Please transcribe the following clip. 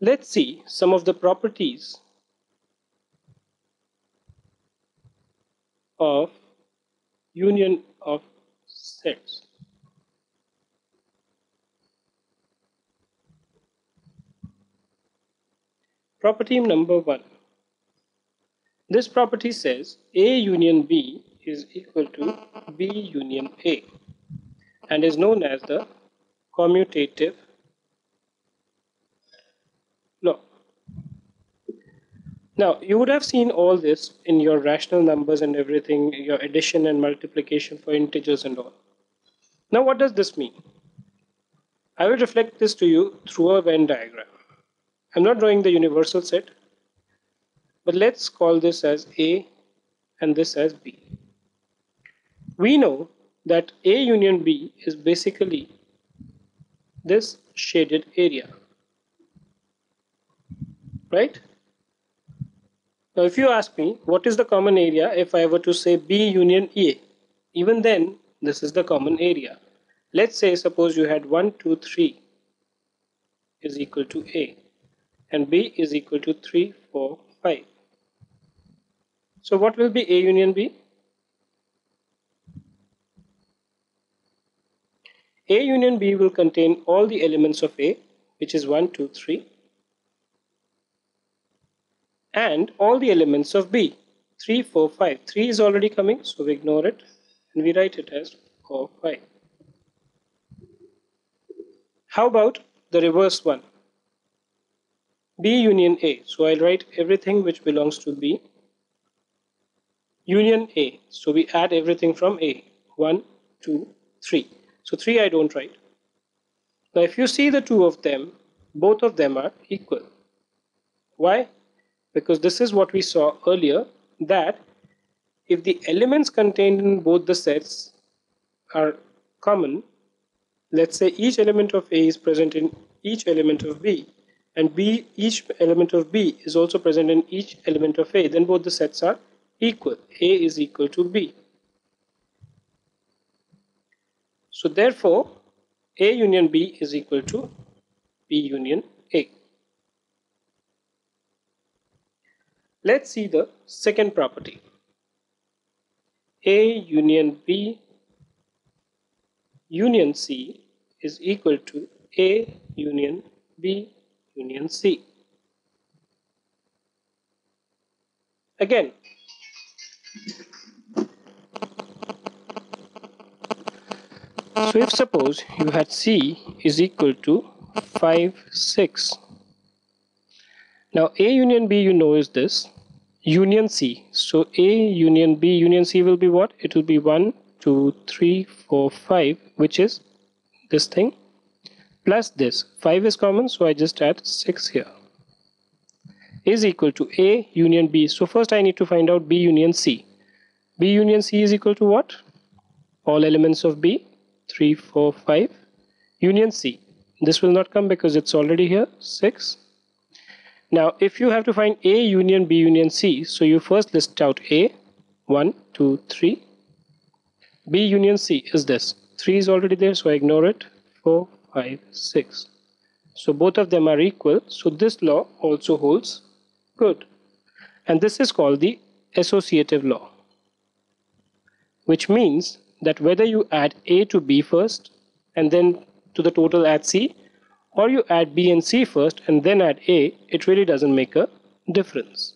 Let's see some of the properties of union of sets. Property number one. This property says A union B is equal to B union A and is known as the commutative law. Now, you would have seen all this in your rational numbers and everything, your addition and multiplication for integers and all. Now, what does this mean? I will reflect this to you through a Venn diagram. I'm not drawing the universal set, but let's call this as A and this as B. We know that A union B is basically this shaded area right now if you ask me what is the common area if I were to say B union A? Even then this is the common area. Let's say suppose you had 1 2 3 is equal to A and B is equal to 3 4 5 so what will be A union B? A union B will contain all the elements of A which is 1 2 3 and all the elements of B. 3, 4, 5. 3 is already coming, so we ignore it and we write it as 4, 5. How about the reverse one? B union A. So I'll write everything which belongs to B. Union A. So we add everything from A. 1, 2, 3. So 3 I don't write. Now if you see the two of them, both of them are equal. Why? Because this is what we saw earlier that if the elements contained in both the sets are common let's say each element of A is present in each element of B and B each element of B is also present in each element of A then both the sets are equal. A is equal to B. So therefore A union B is equal to B union A Let's see the second property. A union B union C is equal to A union B union C. Again, so if suppose you had C is equal to 5, 6. Now A union B you know is this union C. So A union B union C will be what? It will be 1, 2, 3, 4, 5 which is this thing plus this. 5 is common so I just add 6 here is equal to A union B. So first I need to find out B union C. B union C is equal to what? All elements of B 3, 4, 5 union C. This will not come because it's already here 6 now, if you have to find A union B union C, so you first list out A, 1, 2, 3. B union C is this. 3 is already there, so I ignore it. 4, 5, 6. So both of them are equal, so this law also holds good. And this is called the associative law, which means that whether you add A to B first and then to the total add C, or you add B and C first and then add A, it really doesn't make a difference.